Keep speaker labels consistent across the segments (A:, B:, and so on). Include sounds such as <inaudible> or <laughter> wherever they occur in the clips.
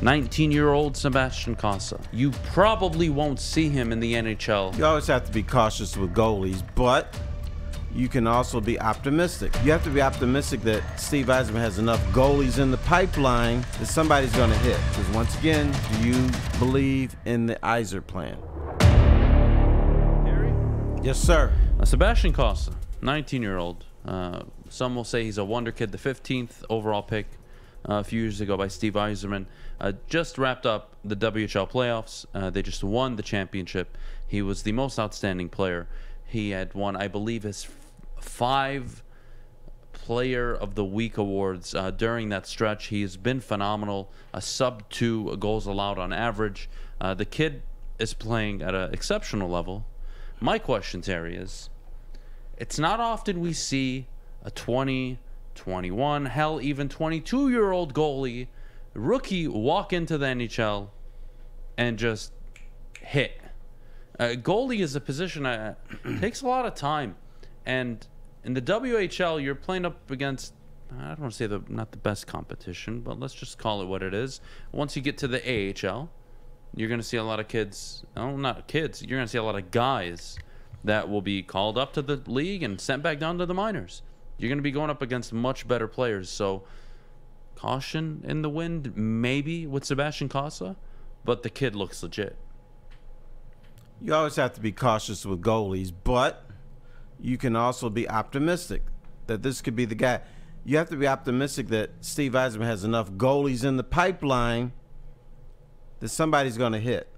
A: 19 year old Sebastian Cossa. You probably won't see him in the NHL.
B: You always have to be cautious with goalies, but you can also be optimistic. You have to be optimistic that Steve Yzerman has enough goalies in the pipeline that somebody's going to hit. Because once again, do you believe in the Yzer plan? Yes, sir.
A: Uh, Sebastian Cossa, 19 year old. Uh, some will say he's a wonder kid, the 15th overall pick a few years ago by Steve Yzerman. Uh, just wrapped up the WHL playoffs. Uh, they just won the championship. He was the most outstanding player. He had won, I believe, his five player of the week awards uh, during that stretch. He has been phenomenal. A sub two goals allowed on average. Uh, the kid is playing at an exceptional level. My question, Terry, is it's not often we see a 20, 21, hell, even 22 year old goalie, rookie, walk into the NHL and just hit. Uh, goalie is a position that <clears throat> takes a lot of time. And in the WHL, you're playing up against, I don't want to say the not the best competition, but let's just call it what it is. Once you get to the AHL, you're going to see a lot of kids, oh, not kids, you're going to see a lot of guys that will be called up to the league and sent back down to the minors. You're going to be going up against much better players. So, caution in the wind, maybe with Sebastian Cossa, but the kid looks legit.
B: You always have to be cautious with goalies, but you can also be optimistic that this could be the guy. You have to be optimistic that Steve Yzerman has enough goalies in the pipeline that somebody's going to hit.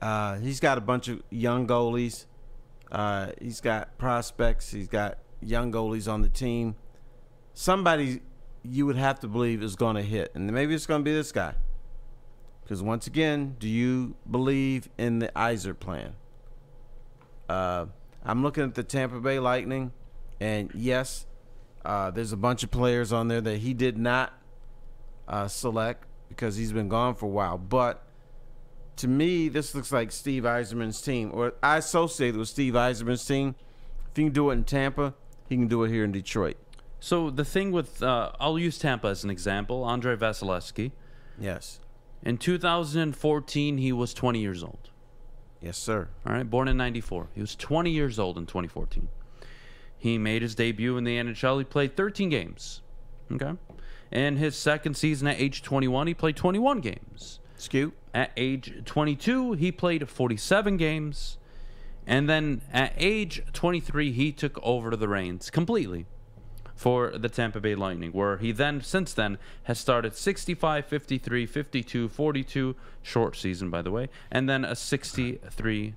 B: Uh, he's got a bunch of young goalies. Uh, he's got prospects. He's got young goalies on the team. Somebody you would have to believe is going to hit, and maybe it's going to be this guy. Because once again, do you believe in the Yzer plan? Uh, I'm looking at the Tampa Bay Lightning, and yes, uh, there's a bunch of players on there that he did not uh, select because he's been gone for a while. But to me, this looks like Steve Yzerman's team, or I associate it with Steve Yzerman's team. If you can do it in Tampa, he can do it here in Detroit.
A: So the thing with, uh, I'll use Tampa as an example. Andrei Vasilevskiy.
B: Yes.
A: In 2014, he was 20 years old.
B: Yes, sir.
A: All right, born in 94. He was 20 years old in 2014. He made his debut in the NHL. He played 13 games. Okay. In his second season at age 21, he played 21 games.
B: Scoot.
A: At age 22, he played 47 games. And then at age 23, he took over the reins completely for the Tampa Bay Lightning, where he then, since then, has started 65, 53, 52, 42, short season, by the way, and then a 63,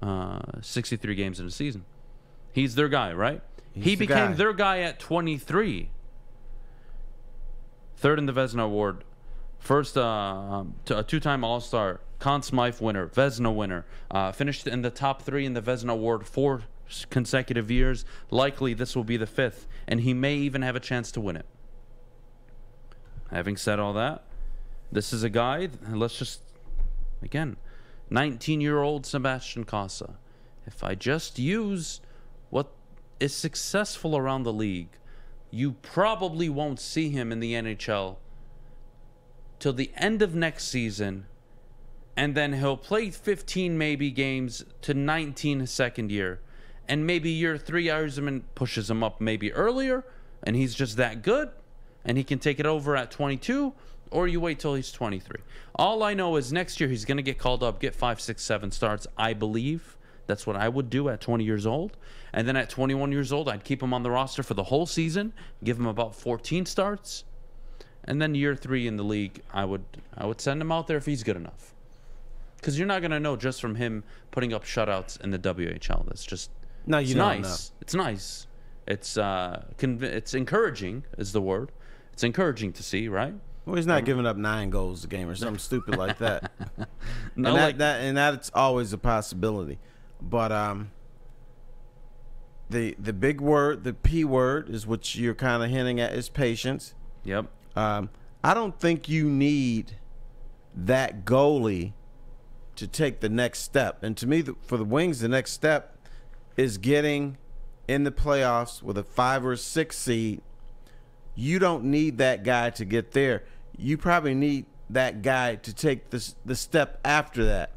A: uh, 63 games in a season. He's their guy, right?
B: He's
A: he became
B: guy.
A: their guy at 23. Third in the Vezina Award. First, uh, um, a two-time All-Star, Conn Smythe winner, Vezina winner. Uh, finished in the top three in the Vezina Award four consecutive years. Likely, this will be the fifth, and he may even have a chance to win it. Having said all that, this is a guy. Let's just again, 19-year-old Sebastian Cossa. If I just use what is successful around the league, you probably won't see him in the NHL till the end of next season, and then he'll play 15 maybe games to 19 his second year, and maybe year three Yzerman pushes him up maybe earlier, and he's just that good, and he can take it over at 22, or you wait till he's 23. All I know is next year he's going to get called up, get five, six, seven starts, I believe. That's what I would do at 20 years old. And then at 21 years old, I'd keep him on the roster for the whole season, give him about 14 starts. And then year three in the league, I would I would send him out there if he's good enough. Because you're not gonna know just from him putting up shutouts in the WHL. That's just
B: No,
A: it's
B: you don't
A: nice. It's nice. It's uh, conv- it's encouraging is the word. It's encouraging to see, right?
B: Well, he's not giving up nine goals a game or something stupid like <laughs> that.
A: No,
B: and that,
A: like
B: that and that's always a possibility. But um, the the big word, the p word, is what you're kind of hinting at is patience.
A: yep.
B: Um, I don't think you need that goalie to take the next step. And to me, the, for the Wings, the next step is getting in the playoffs with a five or six seed. You don't need that guy to get there. you probably need that guy to take the the step after that.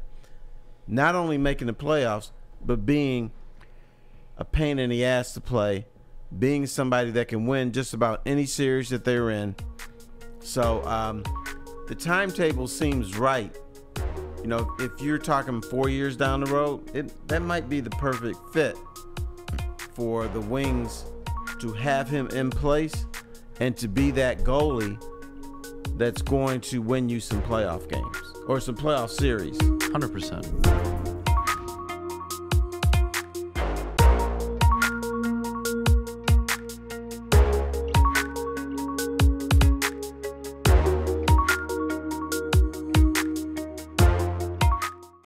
B: Not only making the playoffs, but being a pain in the ass to play, being somebody that can win just about any series that they're in. So um, the timetable seems right. You know, if you're talking four years down the road, it that might be the perfect fit for the Wings to have him in place and to be that goalie that's going to win you some playoff games or some playoff series.
A: 100%.